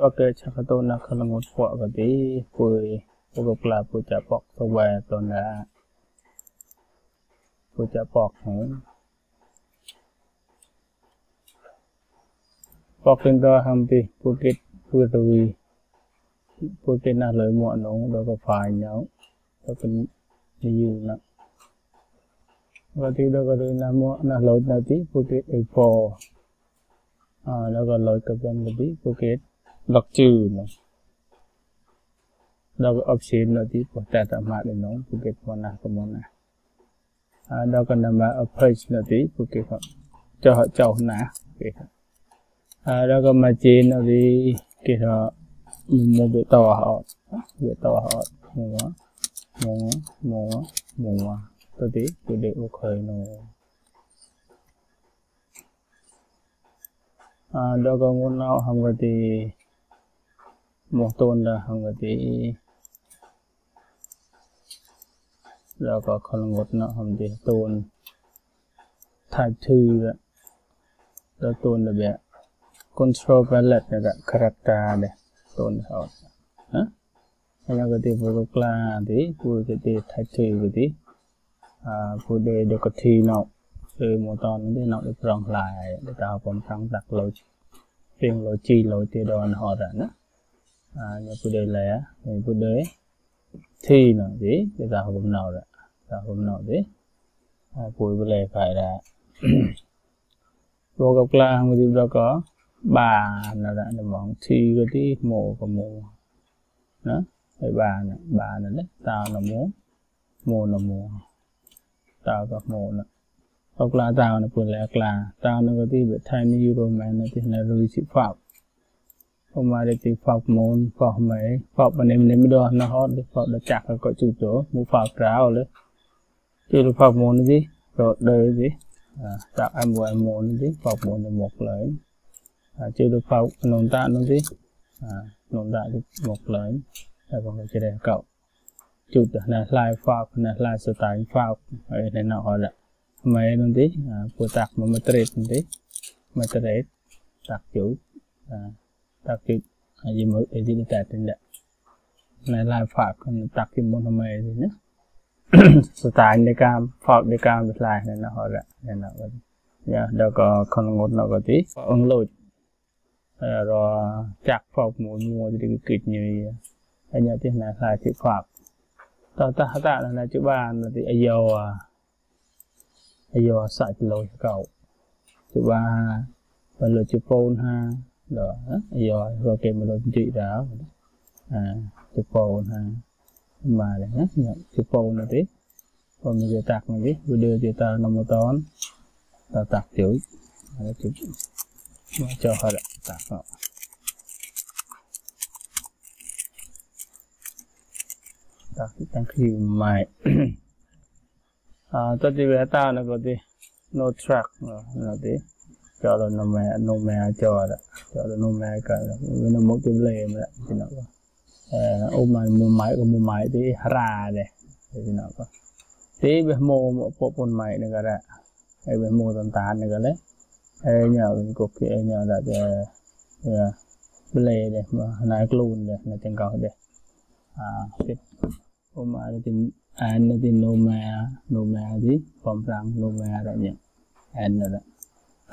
Oke, cakato là kalangot chả bọc puy, về po chapok to chả bọc na bọc chapok đó hầm tin to kết ti pukit putui kết là lời muộn nó đó có phải nhau đó có như na và thì đó có đi na muộn na lời na tí pukit ai phò à đó có lời cái bên là tí pukit lọc trừ này đâu có option à, là tí của ta tạm mát để nó pukit mana ke mana à đâu có nằm ở page là tí pukit cho họ chầu na okay. à đâu có mà trên là tí cái họ một bị to họ. Bị to họ, mua mua mua mua tôi tí tôi để ok nó à đâu có muốn nào, không có thì muhtuunda hangati แล้วก็คอนงดนะผมดีตูนถ่ายทือแล้วตูนแบบ control palette เนี่ยก็คาแรคเตอร์เนี่ยตูนเขาฮะแล้วก็ที่พูดกลาที่พูดที่ถ่ายทือที่อ่าพูดเดี๋ยวก็ทีเนาะคือมตอนนั้นที่เนาะได้ปรองลายเดี๋ยวเราผมทั้งตักโลจเพียงโลจีโลจีดอนหอดนะ lối tiêu đòn họ ra nữa à nhà pur de lẻ thì pur de thi nó gì để tao hôm nào ra hôm nào gì à phải là vô gặp là không có có bà là đã là món thi cái tí mồ có mồ đó, cái bà nè bà nè đấy, tao là muốn mồ là mồ tao có mồ nè. Hoặc là tao là quên lẽ là tao nó có tí bị thay như roman nó thì là rồi chịu phạm. formality formon formal ផបនេះនេះម្ដងណោះអត់ផបដល់ចាក់ក៏ជួយទៅមួយផបក្រៅលើជួយផប mon នេះទៅដើនេះដាក់ m1 m1 នេះផប mon ទៅមកឡើងជួយទៅផបក្នុងតានោះនេះក្នុងតាទៅមកឡើងហើយបងជិះកោជួយទៅណាស់ឡាយផបណាស់ឡាយស្តាញផបហើយនៅណោះអត់ម៉ែនោះទេពូតាក់មកមេត្រេតនោះទេមេត្រេតតាក់ជួយអា đấy này lai phao còn tạc cái môn hôm nay thì nữa sở ni để cam phao để cam được lại nên nó họ na nên nó vậy dạ đó có con ngột nó có tí ứng lôi rồi chặt phục một mùa thì cái kịch như anh nhớ ti này là chữ pháp ta ta ta là chữ ba là thì Ayo vô ai sa ti lo ka chữ ba và lo chữ phone ha đó ai rồi. Kèm một lối chữ đó. À chụp phone ha. Mà để nhắc nhá. Chụp phone này tí. Còn mình giờ tạc này tí. Vừa đưa chữ ta nằm một tón. Ta tạc chữ chữ cho họ đã tạc họ tạc cái tăng khi mày. À tôi chỉ về tao nó có tí no track nó tí cho là nó mẹ nó mẹ cho đó. Cho là nó mẹ cả cái nó một cái lề đó. Thì nó có à, ôm mà mua máy có mua máy thì ra đây. Thì nó có. Tí về mua một bộ phận máy này cả đó. Hay về mua tàn tàn này cả đấy. Hay nhờ cái cục kia, nhờ là à, à, để bele mà naik luôn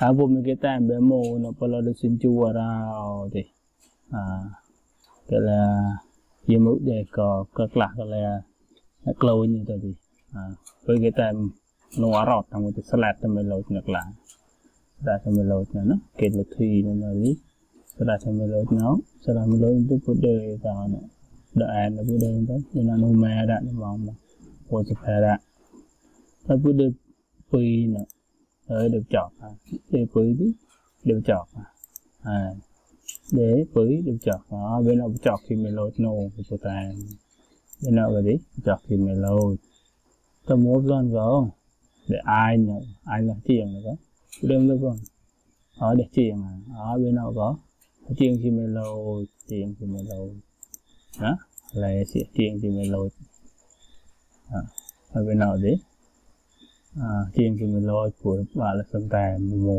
deh na tinggal deh ah fit oma ada tin an tin noma noma di thì à cái là gì mũi để có các lạc cái là nó lâu như thế thì à với cái tem nó rót trong cái salad thì mình lâu ngược lại ra thì mình lâu nó kết là thủy nó lý setelah saya melalui no setelah melalui itu bude tahu no dah ada bude nó, ina no merah ni mama bộ chụp ra nó bude pui nó, ở được chọt à. Để đi được chọt à à để pui được chọt đó bên nào chọt thì mình lột nô của ta. Bên nào rồi đi chọt thì mình lột. Ta mua lên rồi để ai nhỉ ai là tiền rồi đó. Đêm đó con. Ở để tiền à. Ở bên nào có. Chiên thì mình lâu chiên thì mình lâu đó là chiên thì mình lâu à, ở bên nào đấy quién que me lo por vale santa mo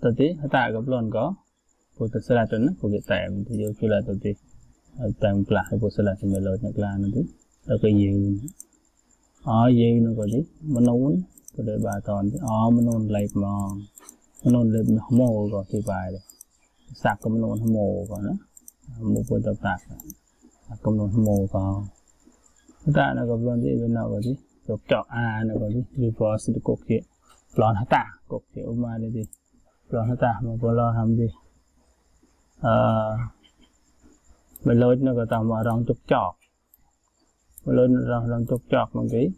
ta ti ta gặp lon có por ta sala ton por que ta em ti yo chula ta ti ta em pla por sala se me lo na kla na ti ta ko yu ở yu nó có ti mà nó uống có đợi bà tòn ti ở mà nó lấy mà mà nó lấy mà mồ có ti bài đấy sạc có mà nó mồ có nó mồ por ta sạc có nó mồ có hata na ka blon gì bên nào ko gì? Chok chok a na ko gì? Reverse di ko ki blon hata ko ki o ma de di blon hata ma ko lo gì? Ờ, à mình lôi nó có tầm mà rong chục chọt mình lôi rong rong chục chọt mà cái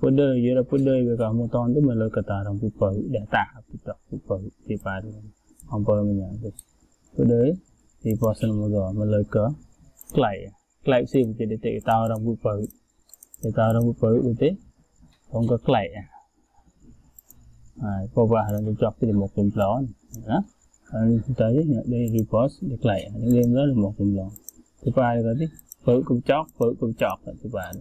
bữa đời, dưới là bữa đời về cả một ton tức mình lôi cả tà rong bụi bự để tạ bụi chọt bụi bự thì phải không bơ mình nhận được. Bữa đời thì bỏ sân một rồi mình lôi cỡ. Lại lại xìm thì để tự tao rong bụi bự sekarang perlu itu untuk kelai rồi cô vào rồi chọn cái một cụm lõn đó rồi tới đây repost để lại những đêm đó là một cụm lõn thứ ba là cái phở cụm chót phở cụm chọt là thứ ba đó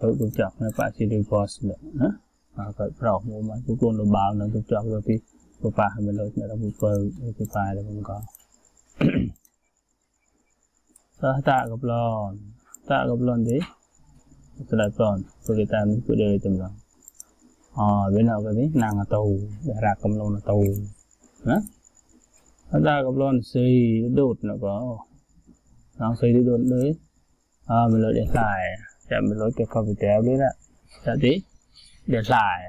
phở cụm chọt là phải chỉ repost được đó và cái pro mua mà cuối cùng là bao nó cụm chọt rồi thì cô vào mình lấy nữa là một phở thứ ba là không có ta ta gặp lon ta gặp lon đấy ta lại lon itu bilang mình benar tầm lòng à bên nào cái đấy nàng là tù. Ra cầm lon là tù. Hả? Ta gặp lon xì đột nó có. Nó xì ờ, dạ, đi đột dạ, đấy à mình lấy để lại để mình lấy cái coffee téo đấy ạ đã tí. Để lại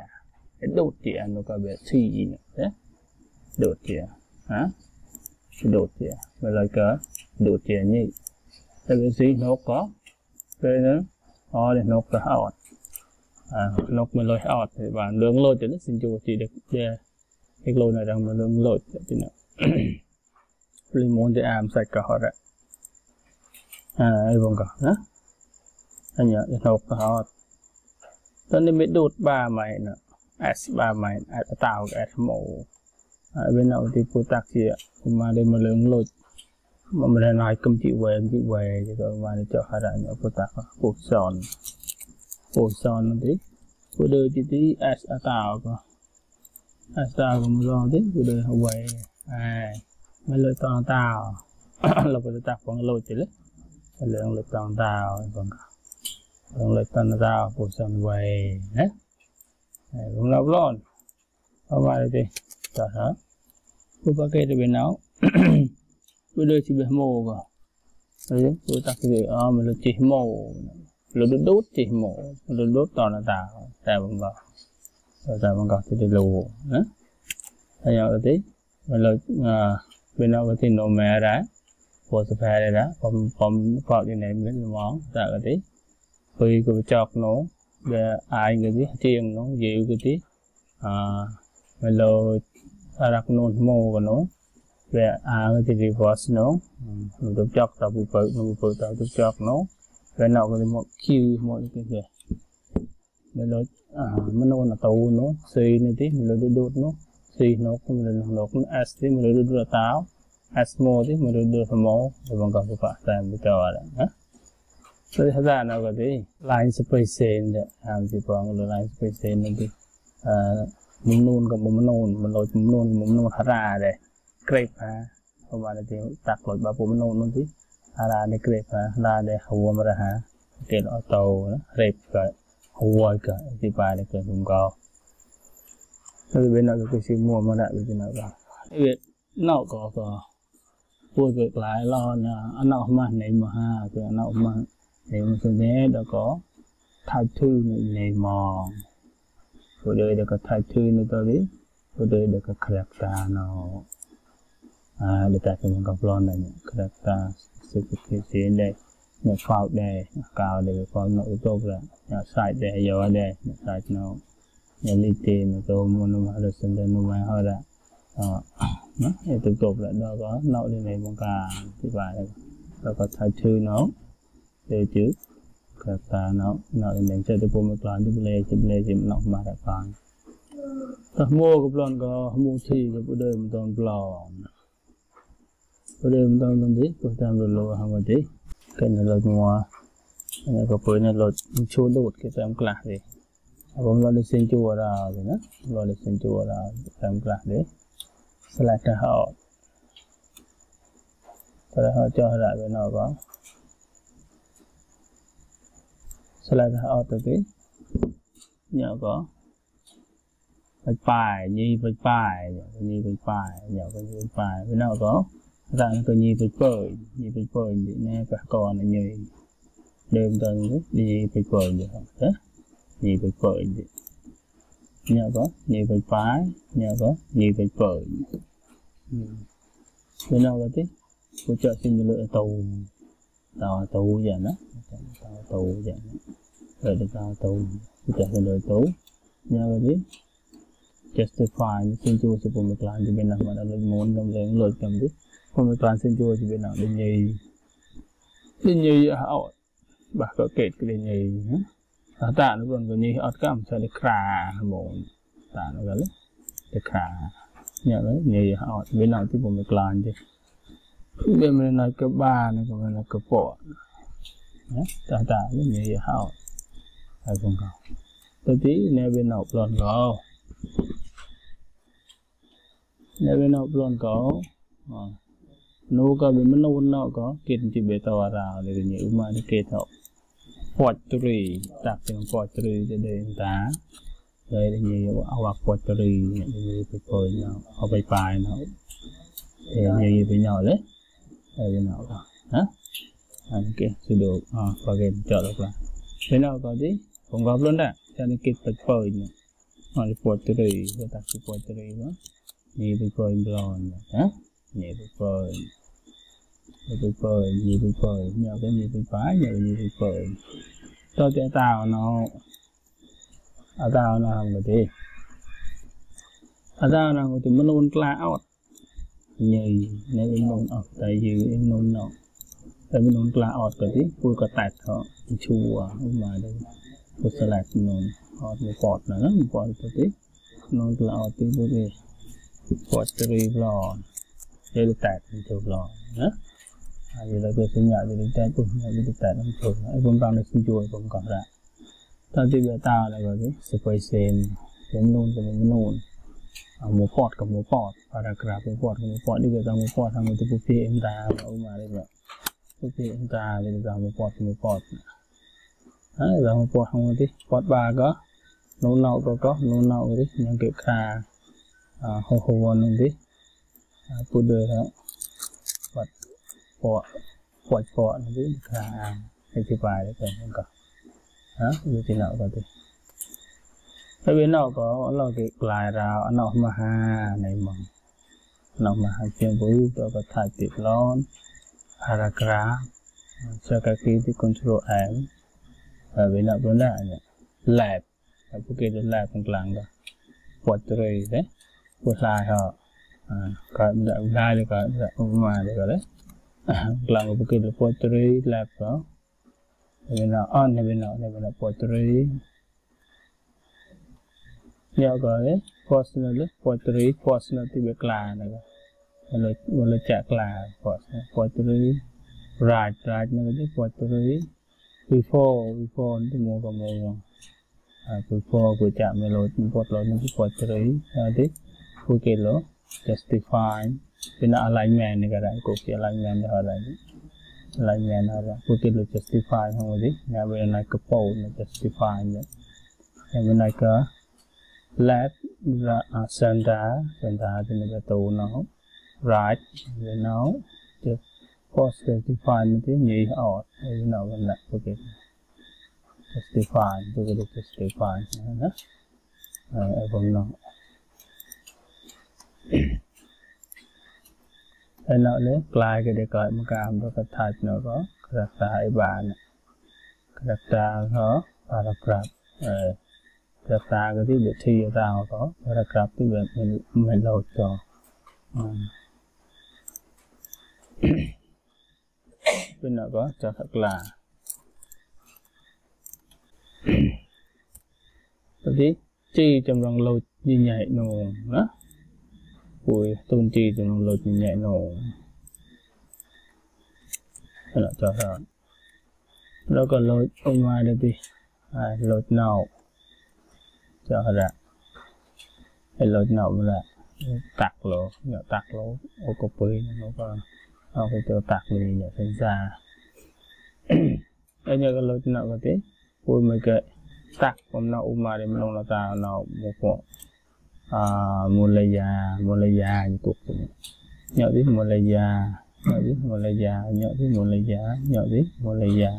cái đột thì nó có bị gì nữa. Đấy đột tiền hả? Đột tiền mình lấy cái đột tiền như. Tại vì suy nó có. Cái nữa. អត់ទេលោកទៅអត់អាលោកមិនលុយអត់ទេបាទលឿងលូចទៅនេះសិនជួជីដឹកជាឯកលូននៅដល់លឿងលូចទៅណាព្រីមូនទៅអាមសាច់ក៏ហត់អាអីបងក៏ណាអញយកទៅអត់តើនេះមានដូតបាម៉ៃណា S បាម៉ៃអត់តោក S ម៉ូហើយវានៅទីពូតាក់ជាគុំមកលើលឿងលូច mà để cho hai đại nữa phụ tạc phụ son. Phụ son nó đi đưa chị tí s tao cơ. S tao cũng lo tí phụ đưa về à mấy toàn tàu. Là có tập bằng lôi chỉ lắm. Lượng lưỡi toàn tàu còn lượng lưỡi toàn tàu bộ sân quầy cũng lâu lon không phải gì trời hả? Tôi có bây giờ chỉ bị mồ vào đấy tôi tắt cái gì à mình là chỉ mồ là đốt đốt chỉ mồ đốt đốt toàn là tà, tà bằng vào tà bằng vào thì để lù đấy thấy nhau tí mình là bên nào có tin đồ mẹ đã của sự phê đó, phòng, phòng, phòng cái này mình món tà cái tí. Vì cái chọc nó để ai người tí chiên nó dịu cái tí. À mình là ta đặt nôn mô của nó. where r the reverse no mình được chọc tao bụi bự mình bụi bự tao được chọc nó rồi nào có một q một cái gì mình lối mình nó là tàu nó c này tí mình lối đốt đốt nó c nó cũng là nó cũng s tí mình lối đốt đốt tao s mô tí mình lối đốt thầm mô rồi bằng gặp phải tại mình cho rồi hả rồi thật ra nó có tí line space này làm gì bằng là line space này tí mình nôn กับ mình nôn mình lối mình nôn mình nôn hara đấy Crepa kemarin dia tak loj bapu menung nanti ada ada crepa ada ada hawa merah tel atau rep ke hawa ke di pada ke tunggal tapi benar ke semua mana itu nak bah ini nak kau kau ពួកគេខ្លាយឡនអណោះម៉ាស់នៃមហាគឺអណោះម៉ាស់នៃមសនេដល់ក៏ថៃធឺនៃនៃមកពួកគេដល់ក៏ថៃធឺនៅទៅនេះពួកគេដល់ក៏ក្រាក់តាណោ department of loan dan kereta certificate sih deh nak file deh kau deh file nak utuh lah nak site deh jawab deh nak site nak nak liti nak tu mana ada senda nama ada nah itu tutup lah dah kau nak di mana muka tiba lah kau kau type two nak deh tu kereta nak nak di mana cerita pun muka tu boleh je boleh je nak marah pang តោះមួកប្លន់ក៏មួធីក៏ដើមមិនតន់ប្លន់ bộ tam rồi lo hàng gì cái này là mua cái có bữa là là chua đột cái tam cả gì Abang lo lesen chua ra tu na, lo lesen chua ra dalam kelas dia. select out select out cho lại bên nào có. Select out từ tí. Nhỏ có. Bạch bài nhi bạch bài. Nhỏ có bạch bài nhỏ bạch bài. Bên nào có rằng nó có nhi bạch bơi nhi bạch bơi thì nè các con là nhi đêm tân đi bạch bơi vậy hả nhi bạch bơi nhờ có nhị bạch phái nhờ có nhị bạch bởi bên nào là tí cô chợ xin lựa tàu. Tàu tàu vậy đó. Tàu tàu vậy rồi được tàu tàu. Cô trợ xin lựa tàu. Nhờ là tí justify ខ្ញុំមិនទាន់សិនជួជីវិតណាដូចញីដូចញីអត់បាទក៏កេតគេញីណាតាអនុរនក៏ញីអត់កម្មចាលិក្រាហ្មងតាអនុរនលិក្រាញ៉ាំញីអត់មានឡើងទីពុំមិនខ្លាញ់ទេវាមិនណាក៏បានក៏មិនណាក៏ពកណាតាតាញីអត់ហើយផងក៏ទៅទីនៅវាណោប្លន់ក៏នៅវាណោប្លន់ក៏អ ka bên mình nô nô có? Kết chỉ bê tàu ra để như mà đi kết hợp pottery taping pottery jadi cái phơi nó awak pottery ni nó. People nhiều cái nhỏ đấy. Đây là nhỏ. Nhau hả? Anh kia nào dụng à và ah trợ cara là thế nào có gì không gặp luôn đã. Cho nên kịp bạch phơi nhỉ mà đi pottery người ta quạt trì đó. Nhiều cái phơi rồi. Hả? Nhiều cái phơi nhiều tuyệt vời gì tuyệt vời nhờ cái nhiều bị phá nhiều gì tuyệt vời cho cái tao, nó ở tao nó không được đi ở à, tao nó thì mình luôn cloud. Nhì nên em luôn ở tại vì em luôn nó tại mình luôn cloud cái gì vui có tạt họ. Chua mà đây tôi sẽ lại luôn. Họ một bọt nữa một bọt cái tí. Luôn cloud thì vui đi. Bọt three lò đây là tạt chua lò nữa อยู่ระเบียดสัญญาอยู่ในแต่ปุ่มอยู่ในแต่ต้องถูกไอ้ปุ่มบางในคุณจุยผมก่อนละถ้าที่เบียตาอะไรแบบนี้สเปเซนเป็นนู่นเป็นนู่นหมูปอดกับหมูปอดปารากราฟหมูปอดกับหมูปอดนี่เกิดจาหมูปอดทางมันจะปุ๊บเพี้ยนตาออกมาได้แบบปุ๊บเพี้ยนตาจะเกิดจากหมูปอดหมูปอดฮะจากหมูปอดทางมันที่ปอดบาก็นู่นเน่าก็ก็นู่นเน่าก็ยยังเก็บคาหัวหัวนึงที่ปุ๊บเลยฮะ កពាត់ពាត់នេះគឺអាមអธิบายទៅហ្នឹងក៏ហ៎វាទីណោក៏ទៅហើយវាណោក៏ឡោគេក្លាយរោអណោមហានៃមកណោមហាជាវូក៏បថាទីឡន paragraph ចូលកាគីទី control m ហើយវាណោបណ្ដានេះ lab ហើយពួកគេទៅ lab ខាងខ្លាំងក៏ពាត់ត្រីទេពួកឡាយហ៎កើតដាក់ឡាយឬក៏ដាក់ឧបមាឬក៏ដែរ Kelang pukul potri lapa. Nebena on nebena nebena potri. Ya kau personal potri personal tiba kelang naga. Walau walau cak kelang personal potri. Raj raj naga tu potri. Before before tu mau kamu. Before aku cak melot potri nanti potri nanti pukul lo justify പിന്നെ alignment ka rai ko ki alignment ha rai alignment ha rai ko ki lo justify ha mo di na we na ka po na justify ne na we na ka left ra center. Center thì nó to nó right, we now just post justify ne thì nhị out. We now we na ko ki justify ko ki justify ha na ai vẫn nào එනවලේ ක්ලායක දෙකයි මක හම්බක තාචනක කරක්තායි බාන කරක්තාහ පරප්‍රප් කරක්තාගති දෙතියතාවක පරක්‍රප්ති මෙලෝච්චෝ පින්නක චක්ලා ප්‍රති ជីចម្រងលោចញញែកនោះណា ពួកទុនទីក្នុងលុយញ៉ែណូអត់ចោះแล้วก็โหลดออกมาเลยพี่อ่าโหลดนอกจอละไอ้โหลดนอกมาละตักโหลเนี่ยตักโหลโอ้ก็ปืนแล้วก็เอาไปตัวตักเลยเนี่ยเป็นซาแล้วเนี่ยก็โหลดนอกก็พี่พูดมาเกิดตักผมนอกออกมาเลยมันลงละตาเราหมก Ờ, Mulaya Mulaya như cuộc nhỏ tí Mulaya nhỏ tí Mulaya nhỏ tí Mulaya nhỏ tí Mulaya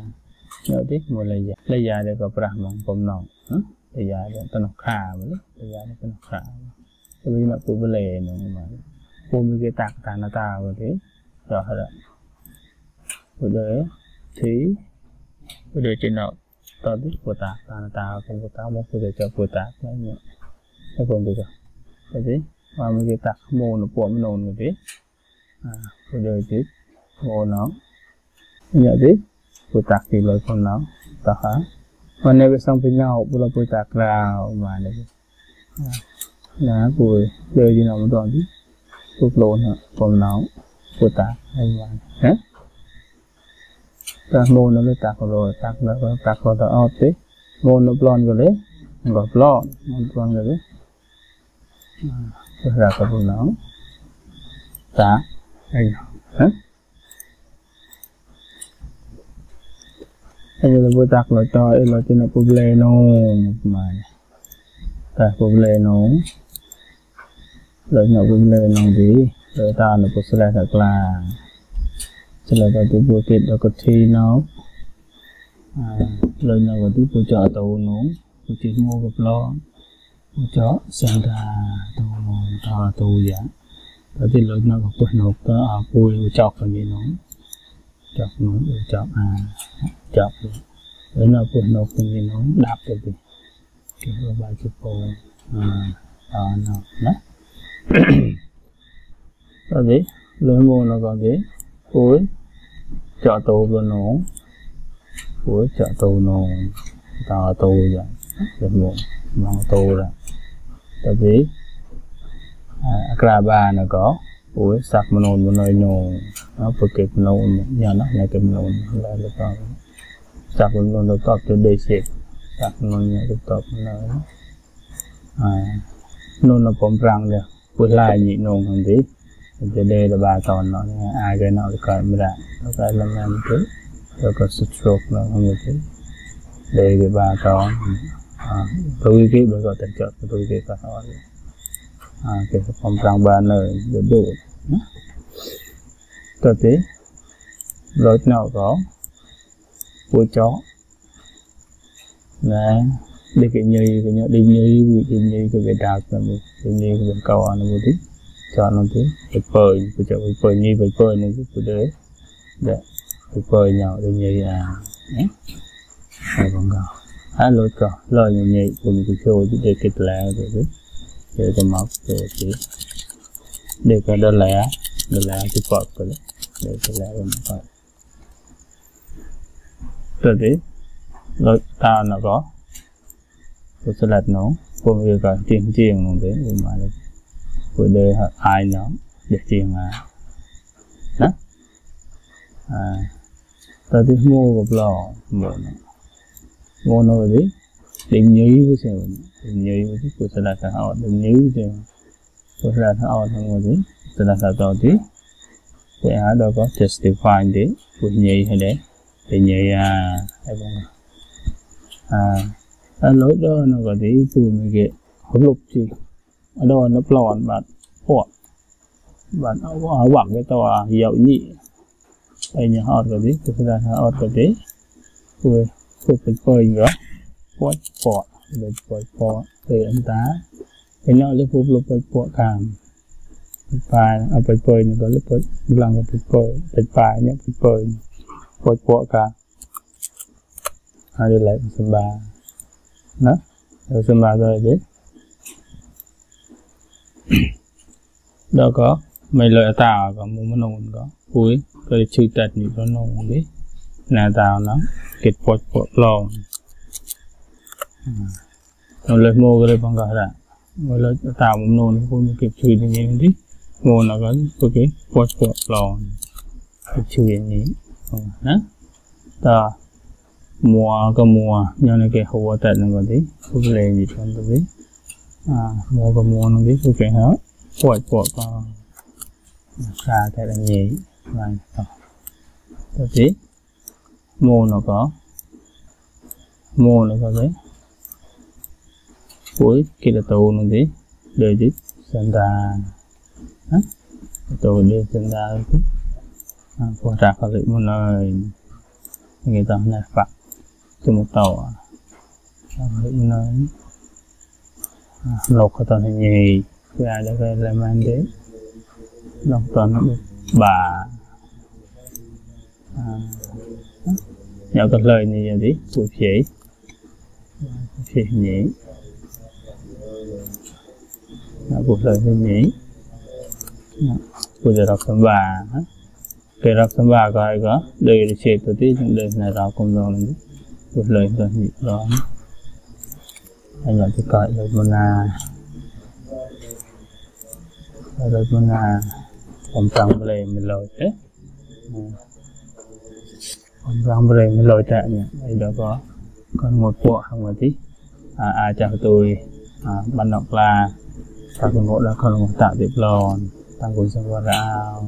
nhỏ tí Mulaya để dia nó khà pomnong đấy, dia để kha nó khà. dia bây giờ cũng nak pun mà cô mới cái tạc tanah ta rồi thế. Rồi. Đó bây đấy, thì bây đấy trên nào ta biết của ta tanah ta không của ta một bây giờ cho của ta cái nhỉ cái còn được rồi jadi mami kita mau nupu menon gitu ah udah itu mau nong jadi putak di loy kon nong taha mana besang pinyau pula putak rau mana gitu nah bùi chơi gì nào đó đi thuốc lộn hả? Còn nóng putak hay mà. Hả? Ta mô nó lấy tạc rồi. Tạc rồi tạc rồi ta out đấy mô nó blon rồi đấy. Gọi blon nó blon rồi đấy. రాకపోతున్నాం తా Ayo lo buat aku to, lo tina probleno, kemana? Ta probleno, lo tina probleno di, lo ta lo buat selai tak kelang. Selai tak tu buat kit lo keti no, lo tina buat tu buat jatuh no, buat jatuh ngô gặp lo. Chó sang ra tu ta tu ya ta ti lo na ko no ta a pu u chok ka mi no chok no u chok a chok lo na pu no ka mi no đáp được đi. Cái lo ba chu po à à no na ta đi lo mo nó ka đi ui cho tu lo no ui cho tu no ta tu ya lo mo mong tu rồi. Tapi akraba nó có ủi sạc mà nôn mà nơi nhồ nó phải kịp nôn nhà nó này kịp nôn là được con sạc mà nôn được tập cho đây xịt sạc nôn nhà được tập nó à nôn nó bom răng rồi bữa lại nhị nôn hơn tí thì đây là ba tòn nó ai cái nào được coi mới ra nó cái là em thứ rồi có stroke nó không được thứ đây cái ba tòn प्रभु भगवतन चौथ प्रभु के कहा और कैसे कम प्रांग बान जो दो तो ते lối nào có của chó nè đi cái nhây cái nhớ đi nhây vui đi nhây cái việc đạt là một cái nhây cái việc cầu là một tí cho nó tí phải phơi phải cho phải phơi nhây phải phơi nên cái đấy để phải phơi nhau đi nhây à nhé phải còn cầu allora qua lo nei come dicevo di che la vedi vedi ma vedi để cái đó là đó là cái part của đấy để cái là cái part rồi đấy rồi ta nó có rồi sẽ là nó cùng với cả tiền tiền luôn đấy nhưng mà là của đời ai nó để tiền à đó à ta đi mua một lò mở nó di định nhí với xem định nhí với cái của là ta họ định nhí với của là ta họ thằng ngồi đi là ta tao đấy của á đâu có justify đi của nhí hay đấy. Thì nhí à hay không à à lối đó nó có thể phù mình cái hỗn lục gì ở đó nó plon bạn. Họ bạn ở quảng cái tòa dậu nhị. Đây nhà họ có thể của là họ có superpoigra port port ដូច port port គឺអន្តរវិញលើពូលពូចពួកខាងបាយអពុយពុយនឹងក៏លពុយម្លងពុយពុយពេចបាយនេះពុយពុយពុយពួកខាងហើយលើសម្បាណាលើសម្បាទៅទេដល់ក៏មិនលើតាក៏មុំនោះក៏ពួយក៏ជឿតាត់នេះក៏នោះទេ ណាតាហ្នឹងគេពត់ពត់ឡងនៅលើមកលើបងក៏ដែរមកលើតាមមុនពួកគេជួយនេះនេះមកណាក៏ពួកគេពត់ពត់ឡងជួយនេះណាតាមួក៏មួញ៉ាំគេហួរតែនឹងក៏ទេពួកលេងនេះផងទៅទេអាមួក៏មួនឹងទេពួកគេហៅពត់ពត់ក៏ការតែញ៉ៃបានតទៅទេ Mô nó có. Đấy. Cuối kia là tù nó gì Đời tí Sơn đà Tù đi sơn ra tí Phổ trạc có lị một nơi Người ta này phạt Từ một tàu Lị một nơi lột cái tàu này nhì. Cái ai đã làm ăn đấy đến. Tàu nó bà. À, nhỏ cái lời này giờ đi buổi phía phía nhỉ. Buổi lời này nhỉ. Buổi giờ đọc tầm bà cái đọc tầm bà có ai có? Đây là chế tổ tí trong đây này đọc cũng rồi. Này lời lời nhỉ đó. Anh gọi thì coi, lời môn à lời môn à ông tăng lời mình lời thế. ramrai meloitaknya itu ko kon ngopo hang mati a cha tôi ban đọc là ta kun ngộ đã kon ngộ tạo tiếp lòn tăng quân sang qua rao